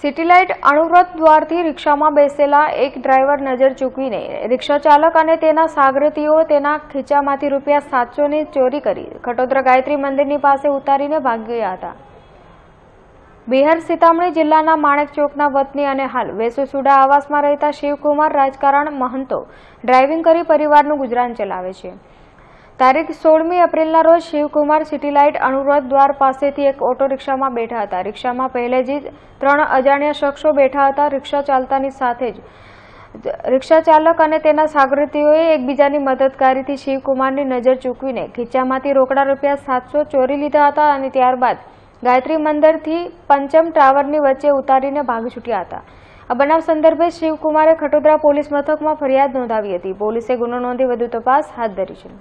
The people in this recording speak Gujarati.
સિટીલાઇટ અણુવ્રત દ્વારથી રિક્ષામાં બેસેલા એક ડ્રાઈવર નજર ચૂકવીને રિક્ષા ચાલક અને તેના સાગરતીઓ તેના ખીચામાંથી રૂપિયા સાતસોની ચોરી કરી ખટોદરા ગાયત્રી મંદિરની પાસે ઉતારીને ભાગી ગયા હતા. બિહાર સીતામણી જિલ્લાના માણેક ચોકના વતની અને હાલ વેસુસુડા આવાસમાં રહેતા શિવકુમાર રાજકારણ મહંતો ડ્રાઇવિંગ કરી પરિવારનું ગુજરાન ચલાવે છે. તારીખ સોળમી એપ્રિલના રોજ શિવકુમાર સિટીલાઇટ અણુવ્રત દ્વાર પાસેથી એક ઓટો રિક્ષામાં બેઠા હતા. રિક્ષામાં પહેલેથી જ ત્રણ અજાણ્યા શખ્સો બેઠા હતા. રિક્ષા ચાલતાની સાથે જ રિક્ષા ચાલક અને તેના સાગરતીઓએ એકબીજાની મદદકારીથી શિવકુમારની નજર ચૂકવીને ખીચામાંથી રોકડા રૂપિયા સાતસો ચોરી લીધા હતા અને ત્યારબાદ ગાયત્રી મંદિરથી પંચમ ટાવરની વચ્ચે ઉતારીને ભાગી છૂટ્યા હતા. આ બનાવ સંદર્ભે શિવકુમારે ખટોદરા પોલીસ મથકમાં ફરિયાદ નોંધાવી હતી. પોલીસે ગુનો નોંધી વધુ તપાસ હાથ ધરી છે.